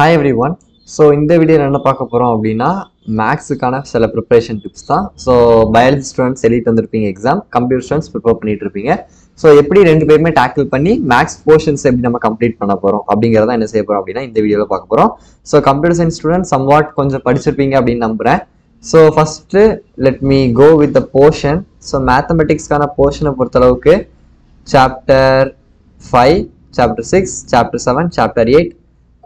Hi everyone so இந்த வீடியோவில் என்ன பார்க்க போகிறோம் அப்படின்னா மேக்ஸுக்கான சில ப்ரிப்பரேஷன் டிப்ஸ் தான். ஸோ பயாலஜி ஸ்டூடெண்ட்ஸ் எழுதிட்டு வந்திருப்பீங்க எக்ஸாம் கம்ப்யூட்டர் ஸ்டூடெண்ட்ஸ் ப்ரிப்பேர் பண்ணிட்டு இருப்பீங்க. ஸோ எப்படி ரெண்டு பேருமே டேக்கிள் பண்ணி மேக்ஸ் போர்ஷன்ஸ் எப்படி நம்ம கம்ப்ளீட் பண்ண போகிறோம் அப்படிங்கிறத என்ன செய்ய போகிறோம் அப்படின்னா இந்த வீடியோவில் பார்க்க போகிறோம் so computer science student somewhat கொஞ்சம் படிச்சிருப்பீங்க அப்படின்னு நம்புகிறேன் so first let me go with the portion so மேத்தமெட்டிக்ஸ்க்கான போர்ஷனை பொறுத்தளவுக்கு chapter five chapter six chapter seven chapter eight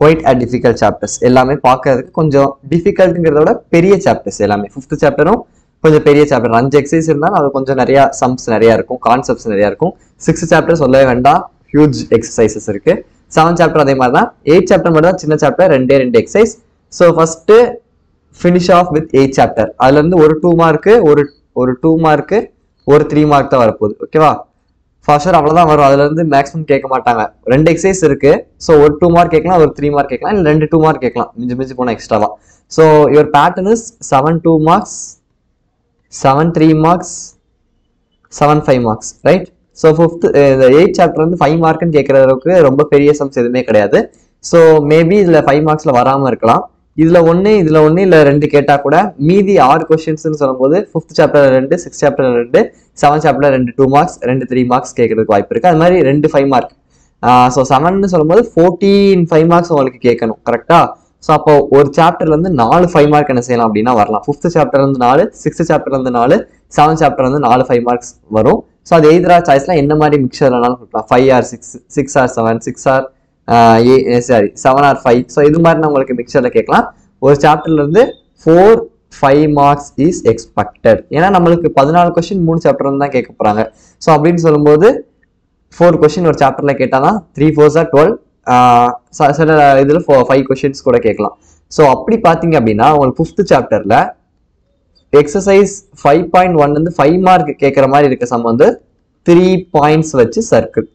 quite a difficult chapters எல்லாமே பார்க்கறதுக்கு கொஞ்சம் டிஃபிகல்ட்டுங்கிறத விட பெரிய சாப்டர்ஸ் எல்லாமே. ஃபிஃப்த் சாப்டரும் கொஞ்சம் பெரிய சாப்டர் அஞ்சு எக்ஸசைஸ் இருந்தாலும் அது கொஞ்சம் நிறைய சம்ஸ் நிறைய இருக்கும் கான்செப்ட்ஸ் நிறைய இருக்கும். சிக்ஸ்த் சாப்டர் சொல்லவே வேண்டாம். ஹியூஜ் எக்ஸசைசஸ் இருக்கு. செவன் சாப்டர் அதே மாதிரி தான். எயிட் சாப்டர் மட்டும் தான் சின்ன சாப்டர் ரெண்டே ரெண்டு exercise so first finish off with eight chapter அதுலேருந்து ஒரு டூ மார்க்கு ஒரு ஒரு டூ மார்க்கு ஒரு த்ரீ மார்க் தான் வரப்போகுது. ஓகேவா ஃபர்ஸ்ட் அவ்வளோதான் வரும். அதுலேருந்து மேக்ஸிமம் கேட்க மாட்டாங்க. ரெண்டு எக்ஸசைஸ் இருக்குது ஸோ ஒரு டூ மார்க் கேட்கலாம் ஒரு த்ரீ மார்க் கேட்கலாம் இல்லை ரெண்டு டூ மார்க் கேட்கலாம். மிஞ்சி மிஞ்சி போனால் extra so your pattern is seven two marks seven three marks seven five marks right so fifth இந்த எயிட் சாப்டர் வந்து ஃபைவ் மார்க்னு கேட்குற அளவுக்கு ரொம்ப பெரிய சம்ஸ் எதுவுமே கிடையாது. ஸோ மேபி இதில் ஃபைவ் மார்க்ஸில் வராமல் இருக்கலாம். இதுல ஒன்று இதுல ஒன்று இல்லை ரெண்டு கேட்டால் கூட மீதி ஆறு கொஸ்டின்ஸ்னு சொல்லும்போது ஃபிஃப்த் சாப்டர் ரெண்டு சிக்ஸ் சாப்டர் ரெண்டு செவன் சாப்டர் ரெண்டு டூ மார்க்ஸ் ரெண்டு த்ரீ மார்க்ஸ் கேட்கறதுக்கு வாய்ப்பு இருக்கு. அது மாதிரி ரெண்டு ஃபைவ் மார்க் ஸோ செவன்னு சொல்லும்போது ஃபோர்டீன் ஃபைவ் மார்க்ஸ் உங்களுக்கு கேட்கணும் கரெக்டா ஸோ அப்போ ஒரு சாப்டர்ல இருந்து நாலு ஃபைவ் மார்க் என்ன செய்யலாம் அப்படின்னா வரலாம். ஃபிஃப்த் சாப்டர்ல இருந்து நாலு சிக்ஸ்த் சாப்டர்ல இருந்து நாலு செவன் சாப்டர்ல இருந்து நாலு ஃபைவ் மார்க்ஸ் வரும். ஸோ அது எய்தரா சாய்ஸ்லாம் என்ன மாதிரி மிக்சர் வேணாலும் கொடுக்கலாம். Five or six six or seven six or sorry seven or five so இது மாதிரி நான் உங்களுக்கு மிக்சரில் கேட்கலாம். ஒரு சாப்டர்லேருந்து four five marks is expected ஏன்னா நம்மளுக்கு பதினாலு கொஸ்டின் மூணு சாப்டர் தான் கேட்க போகிறாங்க ஸோ அப்படின்னு சொல்லும்போது ஃபோர் கொஸ்டின் ஒரு சாப்டரில் கேட்டால் தான் த்ரீ ஃபோர்ஸ் ஆர் டுவெல் சில இதில் ஃபோ ஃபைவ் கொஷின்ஸ் கூட கேட்கலாம். ஸோ அப்படி பார்த்தீங்க அப்படின்னா உங்களுக்கு ஃபிஃப்த் சாப்டரில் எக்ஸசைஸ் ஃபைவ் பாயிண்ட் ஒன் வந்து ஃபைவ் மார்க் கேட்குற மாதிரி இருக்க சம் வந்து த்ரீ பாயிண்ட்ஸ் வச்சு சர்க்கிள்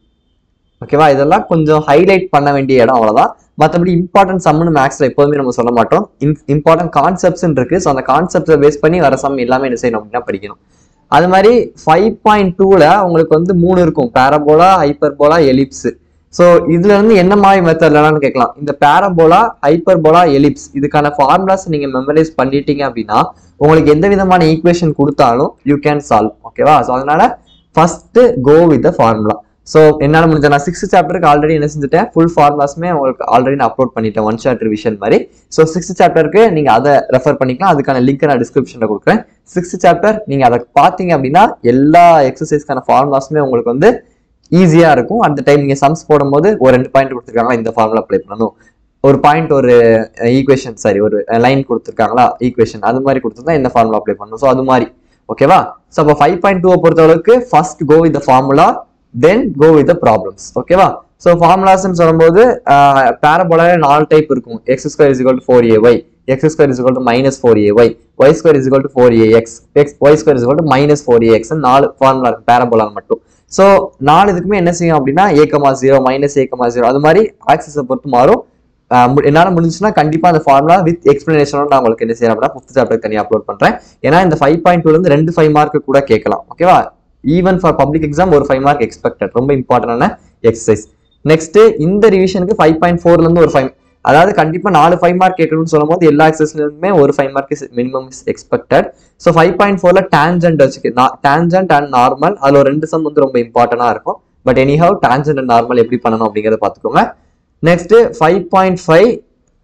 ஓகேவா இதெல்லாம் கொஞ்சம் ஹைலைட் பண்ண வேண்டிய இடம் அவ்வளோதான் மற்றபடி இம்பார்ட்டன்ட் சம்னு மேக்ஸில் எப்போதுமே நம்ம சொல்ல மாட்டோம். இம்பார்ட்டன்ட் கான்செப்ட்ஸ்ன்னு இருக்குது ஸோ அந்த கான்செப்டை பேஸ் பண்ணி வர சம் எல்லாமே என்ன செய்யணும் அப்படின்னா படிக்கணும். அது மாதிரி ஃபைவ் பாயிண்ட் டூவில் உங்களுக்கு வந்து மூணு இருக்கும். பேரபோலா ஹைப்பர்போலா எலிப்ஸ் ஸோ இதுல இருந்து என்ன மாதிரி மெத்தட்லன்னு கேட்கலாம். இந்த பேரபோலா ஹைப்பர்போலா எலிப்ஸ் இதுக்கான ஃபார்முலாஸ் நீங்க மெமரைஸ் பண்ணிட்டீங்க அப்படின்னா உங்களுக்கு எந்த விதமான ஈக்குவேஷன் கொடுத்தாலும் யூ கேன் சால்வ் ஓகேவா ஸோ அதனால first go with the formula so என்னால் முடிஞ்ச நான் சிக்ஸ்த் சாப்டருக்கு ஆல்ரெடி என்ன செஞ்சுட்டேன்? ஃபுல் ஃபார்முலாஸுமே உங்களுக்கு ஆல்ரெடி நான் அப்லோட் பண்ணிட்டேன் ஒன் ஷார்ட் ரிவிஷன் மாதிரி. ஸோ சிக்ஸ்த் சாப்டருக்கு நீங்கள் அதை ரெஃபர் பண்ணிக்கலாம். அதுக்கான லிங்க் நான் டிஸ்கிரிப்ஷனில் கொடுக்குறேன். சிக்ஸ்த் சாப்டர் நீங்கள் அதை பார்த்தீங்க அப்படின்னா எல்லா எக்ஸசைஸ்க்கான ஃபார்முலாஸுமே உங்களுக்கு வந்து ஈஸியாக இருக்கும். அந்த டைம் நீங்கள் சம்ஸ் போடும்போது ஒரு ரெண்டு பாயிண்ட் கொடுத்துருக்காங்களா? இந்த ஃபார்முலா அப்ளை பண்ணணும். ஒரு பாயிண்ட் ஒரு ஈக்குவேஷன் சாரி ஒரு லைன் கொடுத்துருக்காங்களா? ஈக்குவேஷன் அது மாதிரி கொடுத்துருந்தா இந்த ஃபார்முலா அப்ளை பண்ணணும்? ஸோ அது மாதிரி. ஓகேவா ஸோ அப்போ ஃபைவ் பாயிண்ட் டூவை பொறுத்தளவுக்கு first go with formula then go with problems ஓகேவா ஸோ ஃபார்முலாஸ்ன்னு சொல்லும்போது பேரபோலாவே நாலு டைப் இருக்கும். X square is to four a y x square is to minus four a y y square is to four a x x y square is to minus four a x நாலு formula இருக்கும் பேரபோலால் மட்டும். So நாலு இதுக்குமே என்ன செய்யும் அப்படின்னா ஏக்கமா ஜீரோ மைனஸ் ஏக்கமா ஜீரோ அது மாதிரி ஆக்சஸை பொறுத்து மாறும். என்னால் முடிஞ்சுன்னா கண்டிப்பாக அந்த ஃபார்முலா வித் எக்ஸ்பிளனேஷனோட நான் உங்களுக்கு என்ன செய்யறேன் அப்படின்னா ஃபிஃப்த் சாப்டர் தனியாக அப்லோட் பண்ணுறேன் ஏன்னா இந்த ஃபைவ் பாயிண்ட் டூலேருந்து ரெண்டு ஃபைவ் மார்க்கு கூட கேட்கலாம். ஓகேவா ஈவன் ஃபார் பப்ளிக் எக்ஸாம் ஒரு ஃபைவ் மார்க் எக்ஸ்பெக்டட் ரொம்ப இம்பார்ட்டன்டான எக்ஸசைஸ் நெக்ஸ்ட் இந்த ரிவிஷனுக்கு ஃபைவ் பாயிண்ட் ஃபோர்ல இருந்து ஒரு ஃபைவ் அதாவது கண்டிப்பா நாலு ஃபைவ் மார்க் கேட்கணும்னு சொல்லும் போது எல்லா எக்ஸஸ்லயுமே ஒரு five mark minimum is expected so five point ஃபோர்ல டேஞ்சன்ட் வச்சுக்கு டேஞ்சன்ட் அண்ட் நார்மல் அதுல ஒரு ரெண்டு சம் வந்து ரொம்ப இம்பார்ட்டண்டா இருக்கும். But anyhow tangent and normal எப்படி பண்ணணும் அப்படிங்கறத பாத்துக்கோங்க நெக்ஸ்ட் ஃபைவ் பாயிண்ட் ஃபைவ்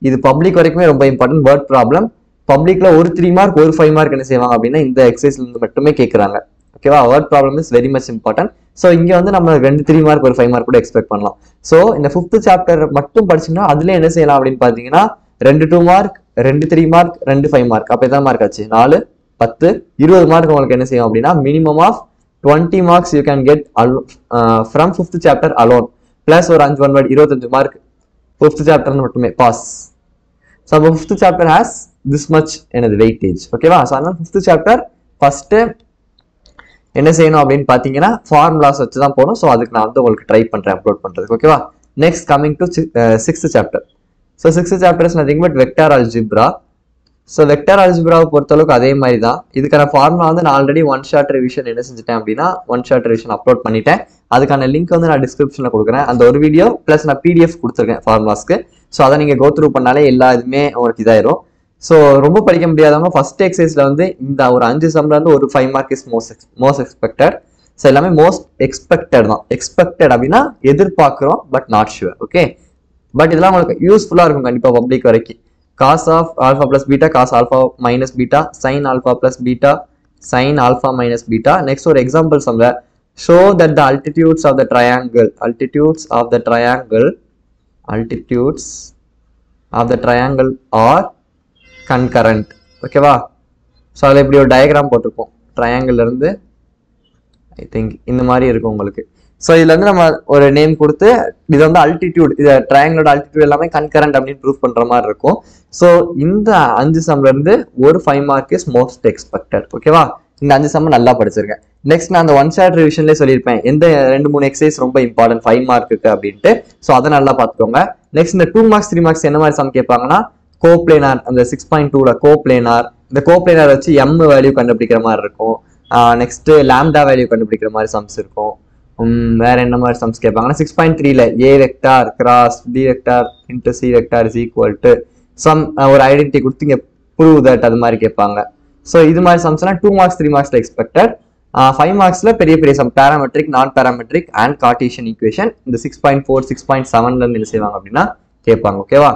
இது பப்ளிக் வரைக்குமே ரொம்ப இம்பார்ட்டன்ட் வேர்ட் ப்ராப்ளம் பப்ளிக்ல ஒரு த்ரீ மார்க் ஒரு ஃபைவ் மார்க் என்ன செய்வாங்க அப்படின்னா இந்த எக்ஸசைஸ்ல இருந்து மட்டுமே கேட்கறாங்க ஓகேவா word problem is very much important so இங்கே வந்து நம்ம ரெண்டு த்ரீ மார்க் ஒரு ஃபைவ் மார்க் கூட எக்ஸ்பெக்ட் பண்ணலாம். ஸோ இந்த ஃபிஃப்த் சாப்டர் மட்டும் படிச்சீங்கன்னா அதுல என்ன செய்யலாம் அப்படின்னு பார்த்தீங்கன்னா ரெண்டு டூ மார்க் ரெண்டு த்ரீ மார்க் ரெண்டு ஃபைவ் மார்க் அப்போ எத்தனை மார்க் ஆச்சு? நாலு பத்து இருபது மார்க் உங்களுக்கு என்ன செய்யும் அப்படின்னா minimum of twenty marks you can get from fifth chapter alone plus ஒரு அஞ்சு ஒன் வேர்ட் இருபத்தஞ்சு மார்க் ஃபிஃப்த் சாப்டர் மட்டுமே பாஸ் ஸோ அப்போ fifth chapter has this much எனது வெயிட்டேஜ் ஓகேவா ஸோ அதனால ஃபிஃப்த் சாப்டர் ஃபஸ்ட்டு என்ன செய்யணும் அப்படின்னு பார்த்தீங்கன்னா ஃபார்முலாஸ் வச்சு தான் போகணும். ஸோ அதுக்கு நான் வந்து உங்களுக்கு ட்ரை பண்ணுறேன் அப்லோட் பண்ணுறதுக்கு ஓகேவா next coming to sixth chapter so sixth chapter's nothing but vector algebra so vector அல்ஜிப்ராவை பொறுத்தளவுக்கு அதே மாதிரி தான் இதுக்கான ஃபார்முலா வந்து நான் ஆல்ரெடி ஒன் ஷார்ட் ரிவிஷன் என்ன செஞ்சுட்டேன் அப்படின்னா ஒன் ஷார்ட் ரிவிஷன் அப்லோட் பண்ணிட்டேன். அதுக்கான லிங்க் வந்து நான் டிஸ்கிரிப்ஷனில் கொடுக்குறேன். அந்த ஒரு வீடியோ ப்ளஸ் நான் பிடிஎஃப் கொடுத்துருக்கேன் ஃபார்முலாஸ்க்கு ஸோ அதை நீங்கள் கோ த்ரூ பண்ணாலே எல்லா இதுவுமே உங்களுக்கு இதாயிரும். ஸோ ரொம்ப படிக்க முடியாதவங்க ஃபர்ஸ்ட் எக்ஸைஸில் வந்து இந்த ஒரு அஞ்சு சம்லேருந்து ஒரு five mark is most most expected so எல்லாமே மோஸ்ட் எக்ஸ்பெக்டட் தான். எக்ஸ்பெக்டட் அப்படின்னா எதிர்பார்க்குறோம் but not sure okay but இதெல்லாம் உங்களுக்கு யூஸ்ஃபுல்லாக இருக்கும் கண்டிப்பாக பப்ளிக் வரைக்கும். Cos of alpha plus beta cos alpha minus beta sin alpha plus beta sin alpha minus beta next ஒரு example சம்ல show that the altitudes of the triangle altitudes of the triangle altitudes of the triangle are concurrent ஓகேவா so அதில் இப்படி ஒரு diagram போட்டிருப்போம். ட்ரையாங்கிள்லேருந்து I think இந்த மாதிரி இருக்கும் உங்களுக்கு. ஸோ இதில் இருந்து நம்ம ஒரு நேம் கொடுத்து இது வந்து அல்டிடியூட் இது ட்ரையாங்கிளோட அல்டிடியூட் எல்லாமே கன்கரண்ட் அப்படின்னு ப்ரூவ் பண்ணுற மாதிரி இருக்கும். ஸோ இந்த அஞ்சு சம்லேருந்து ஒரு five mark is most expected ஓகேவா இந்த அஞ்சு சம் நல்லா படிச்சிருக்கேன் நெக்ஸ்ட் நான் அந்த ஒன் ஷேட் ரிவிஷன்லேயே சொல்லியிருப்பேன். எந்த ரெண்டு மூணு எக்ஸசைஸ் ரொம்ப இம்பார்ட்டன்ட் ஃபைவ் மார்க்கு அப்படின்ட்டு. ஸோ அதை நல்லா பார்த்துக்கோங்க. நெக்ஸ்ட் இந்த டூ மார்க்ஸ் த்ரீ மார்க்ஸ் என்ன மாதிரி சம் கேட்பாங்கன்னா கோப்ளேனார் அந்த சிக்ஸ் பாயிண்ட் டூல கோப்ளேனார் இந்த கோப்ளேனார் வச்சு எம் வேல்யூ கண்டுபிடிக்கிற மாதிரி இருக்கும். நெக்ஸ்ட் லேம்டா வேல்யூ கண்டுபிடிக்கிற மாதிரி சம்ஸ் இருக்கும். வேற என்ன மாதிரி சம்ஸ் கேட்பாங்கன்னா சிக்ஸ் பாயிண்ட் த்ரீல A vector cross D vector into C vector is equal to sum ஒரு ஐடென்டிட்டி கொடுத்து இங்கே ப்ரூவ் தட் அது மாதிரி கேட்பாங்க. ஸோ இது மாதிரி சம்ஸ்லாம் டூ மார்க்ஸ் த்ரீ மார்க்ஸ்ல எக்ஸ்பெக்டட் ஃபைவ் மார்க்ஸ்ல பெரிய பெரிய sum parametric non parametric and Cartesian equation இந்த six point four six point செவன்ல இருந்து என்ன செய்வாங்க அப்படின்னா கேட்பாங்க ஓகேவா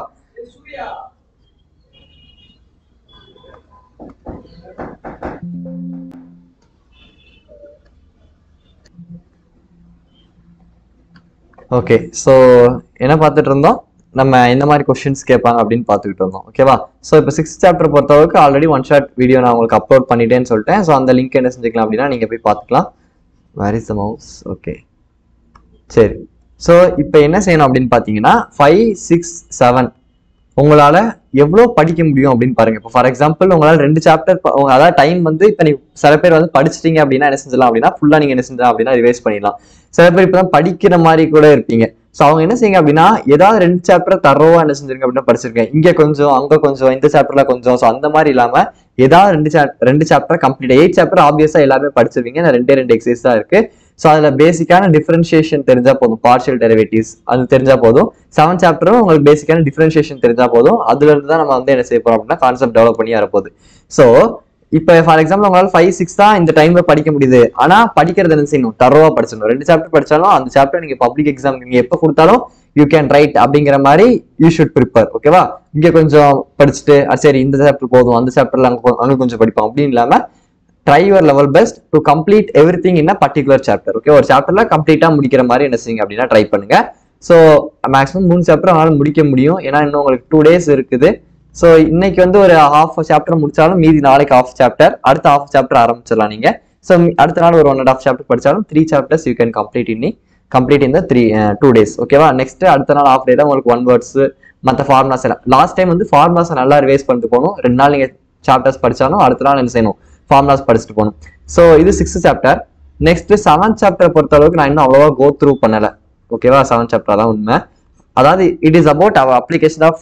ஓகே ஸோ என்ன பார்த்துட்டு இருந்தோம் நம்ம எந்த மாதிரி கொஸ்டின்ஸ் கேட்பாங்க அப்படின்னு பார்த்துக்கிட்டு இருந்தோம் ஓகேவா ஸோ இப்போ சிக்ஸ்த் சாப்டர் பொறுத்தளவுக்கு ஆல்ரெடி ஒன் ஷாட் வீடியோ நான் உங்களுக்கு அப்லோட் பண்ணிட்டேன்னு சொல்லிட்டேன். ஸோ அந்த லிங்க் என்ன செஞ்சுக்கலாம் அப்படின்னா நீங்கள் போய் பார்த்துக்கலாம். Where is the mouse okay சரி. ஸோ இப்போ என்ன செய்யணும் அப்படின்னு பார்த்தீங்கன்னா ஃபைவ் சிக்ஸ் செவன் உங்களால் எவ்வளோ படிக்க முடியும் அப்படின்னு பாருங்க. இப்போ ஃபார் எக்ஸாம்பிள் உங்களால ரெண்டு சாப்டர் அதாவது டைம் வந்து இப்போ நீ சில பேர் வந்து படிச்சிட்டீங்க அப்படின்னா என்ன செஞ்சலாம் அப்படின்னா ஃபுல்லாக நீங்க என்ன செஞ்சலாம் அப்படின்னா ரிவைஸ் பண்ணிடலாம். சில பேர் இப்போ தான் படிக்கிற மாதிரி கூட இருப்பீங்க. ஸோ அவங்க என்ன செய்யுங்க அப்படின்னா ஏதாவது ரெண்டு சாப்டர் தரோவா என்ன செஞ்சிருங்க அப்படின்னா படிச்சிருக்கேன் இங்க கொஞ்சம் அங்க கொஞ்சம் இந்த சாப்டர்ல கொஞ்சம். ஸோ அந்த மாதிரி இல்லாம ஏதாவது ரெண்டு சாப் ரெண்டு சாப்டர் கம்ப்ளீட் எயிட் சாப்டர் ஆப்வியஸா எல்லாருமே படிச்சிருவீங்க. நான் ரெண்டே ரெண்டு எக்ஸசைஸ் தான் இருக்கு. ஸோ அதில் பேசிக்கான டிஃப்ரென்ஷியேஷன் தெரிஞ்சா போதும். பார்ஷியல் டெரிவேட்டிவ்ஸ் அது தெரிஞ்சா போதும். செவன் சாப்டரும் உங்களுக்கு பேசிக்கான டிஃப்ரென்ஷியேஷன் தெரிஞ்சா போதும். அதுல இருந்து தான் நம்ம வந்து என்ன செய்ய போறோம் அப்படின்னா கான்செப்ட் டெவலப் பண்ணி வரப்போகுது. ஸோ இப்போ ஃபார் எக்ஸாம்பிள் உங்களால் ஃபைவ் சிக்ஸ் தான் இந்த டைம்ல படிக்க முடியுது. ஆனால் படிக்கிறது என்ன செய்யணும்? தரோவா படிச்சிடணும். ரெண்டு சாப்டர் படிச்சாலும் அந்த சாப்டர் நீங்க பப்ளிக் எக்ஸாம் நீங்க எப்போ கொடுத்தாலும் யூ கேன் ரைட் அப்படிங்கிற மாதிரி யூ ஷுட் ப்ரிப்பேர் ஓகேவா இங்க கொஞ்சம் படிச்சுட்டு சரி இந்த சாப்டர் போதும். அந்த சாப்டர்ல அங்கே கொ- கொஞ்சம் படிப்போம். அப்படின்னு இல்லாம try your level best to complete everything in particular chapter okay ஒரு சாப்டர்ல கம்ப்ளீட்டா முடிக்கிற மாதிரி என்ன செய்யுங்க அப்படின்னா ட்ரை பண்ணுங்க. ஸோ மேக்ஸிமம் மூணு சாப்டர் அவங்களால முடிக்க முடியும். ஏன்னா இன்னும் உங்களுக்கு டூ டேஸ் இருக்குது. ஸோ இன்னைக்கு வந்து ஒரு ஹாஃப் சாப்டர் முடிச்சாலும் மீதி நாளைக்கு ஹாஃப் சாப்டர் அடுத்த ஹாஃப் சாப்டர் ஆரம்பிச்சிடலாம் நீங்க. ஸோ அடுத்த நாள் ஒரு ஒன் அண்ட் ஹாஃப் சாப்டர் படிச்சாலும் three chapters you can complete இன்னி கம்ப்ளீட் இந்த த்ரீ டூ டேஸ் ஓகேவா நெக்ஸ்ட் அடுத்த நாள் ஹாஃப் டே தான் உங்களுக்கு ஒன் வேர்ட்ஸ் மற்ற ஃபார்முலாஸ் எல்லாம். லாஸ்ட் டைம் வந்து ஃபார்முலாஸ் நல்லா ரிவைஸ் பண்ணிட்டு போகணும். ரெண்டு நாள் நீங்க சாப்டர்ஸ் படிச்சாலும் அடுத்த நாள் என்ன செய்யணும்? ஃபார்முலாஸ் படிச்சுட்டு போகணும். ஸோ இது sixth chapter next seventh chapter பொறுத்த அளவுக்கு நான் இன்னும் அவ்வளோவா கோ த்ரூ பண்ணலை. ஓகேவா செவன்த் சாப்டர் தான் உண்மை. அதாவது it is about our application of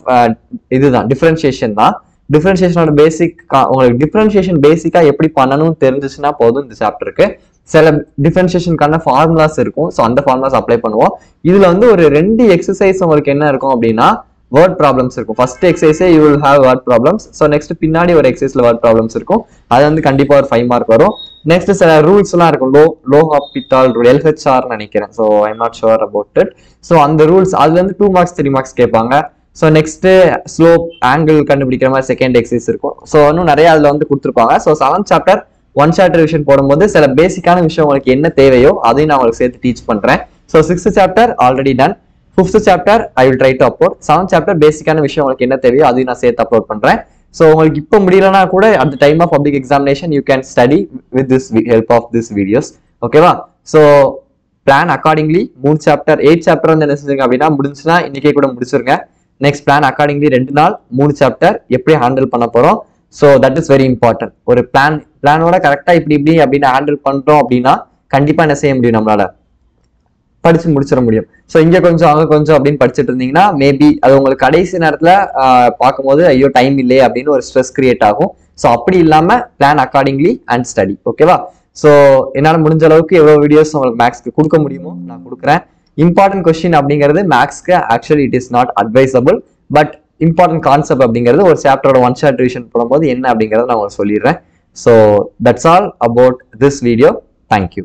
இதுதான் டிஃபரன்ஷியேஷன் தான். டிஃபரன்ஷியேஷனோட பேசிக் உங்களுக்கு டிஃபரன்ஷியேஷன் பேசிக்கா எப்படி பண்ணணும்னு தெரிஞ்சுச்சுன்னா போதும் இந்த சாப்டருக்கு சில டிஃபரன்ஷியேஷனுக்கான ஃபார்முலாஸ் இருக்கும். ஸோ அந்த ஃபார்முலாஸ் அப்ளை பண்ணுவோம். இதுல வந்து ஒரு ரெண்டு எக்ஸசைஸ் உங்களுக்கு என்ன இருக்கும் அப்படின்னா வேர்ட் ப்ராப்ளம்ஸ் இருக்கும். First எக்ஸசைஸே you will have word problems so next பின்னாடி ஒரு எக்ஸசைஸ்ல வேர்ட் ப்ராப்ளம்ஸ் இருக்கும். அது வந்து கண்டிப்பாக ஒரு ஃபைவ் மார்க் வரும். நெக்ஸ்ட் சில ரூல்ஸ் எல்லாம் இருக்கும். லோ லோ ஹாப்பிட்டால் ரூல் எல்ஹெச்ஆர் நினைக்கிறேன். So I'm not sure about it so அந்த ரூல்ஸ் அதுலேருந்து டூ மார்க்ஸ் த்ரீ மார்க்ஸ் கேட்பாங்க. ஸோ நெக்ஸ்ட் ஸ்லோப் ஆங்கிள் கண்டுபிடிக்கிற மாதிரி செகண்ட் எக்ஸசைஸ் இருக்கும். ஸோ இன்னும் நிறைய அதில் வந்து கொடுத்துருப்பாங்க. So seventh chapter one chapter விஷயம் போடும்போது சில பேசிக்கான விஷயம் உங்களுக்கு என்ன தேவையோ அதையும் நான் உங்களுக்கு சேர்த்து டீச் பண்ணுறேன் so sixth chapter already done fifth chapter I will try to upload seventh chapter பேசிக்கான விஷயம் உங்களுக்கு என்ன தேவையோ அதையும் நான் சேர்த்து அப்லோட் பண்றேன். ஸோ உங்களுக்கு இப்போ முடியலனா கூட at time of public examination you can study with this help of this videos ஓகேவா ஸோ பிளான் அக்கார்டிங்லி மூணு சாப்டர் எயிட் சாப்டர் வந்து என்ன செஞ்சுங்க அப்படின்னா முடிஞ்சுன்னா இன்னைக்கே கூட முடிச்சிருங்க. நெக்ஸ்ட் பிளான் அக்கார்டிங்லி ரெண்டு நாள் மூணு சாப்டர் எப்படி ஹேண்டில் பண்ண போகிறோம் so that is very important ஒரு பிளான் பிளானோட கரெக்டாக இப்படி இப்படி அப்படின்னு ஹேண்டில் பண்ணுறோம் அப்படின்னா கண்டிப்பாக என்ன செய்ய முடியும் நம்மளால? படிச்சு முடிச்சிட முடியும். ஸோ இங்கே கொஞ்சம் அங்கே கொஞ்சம் அப்படின்னு படிச்சுட்டு இருந்தீங்கன்னா மேபி அது உங்களுக்கு கடைசி நேரத்தில் பார்க்கும்போது ஐயோ டைம் இல்லையே அப்படின்னு ஒரு ஸ்ட்ரெஸ் கிரியேட் ஆகும். ஸோ அப்படி இல்லாமல் பிளான் அக்கார்டிங்லி அண்ட் ஸ்டடி ஓகேவா ஸோ என்னால் முடிஞ்ச அளவுக்கு எவ்வளோ வீடியோஸ் உங்களுக்கு மேக்ஸ்க்கு கொடுக்க முடியுமோ நான் கொடுக்குறேன். இம்பார்ட்டன்ட் கொஸ்டின் அப்படிங்கிறது மேக்ஸ்க்கு actually it is not advisable but important concept அப்படிங்கிறது ஒரு சாப்டரோட ஒன் ஷார்ட் ரிவிஷன் போடும்போது என்ன அப்படிங்கிறத நான் உங்களுக்கு சொல்லிடுறேன். So that's all about this video thank you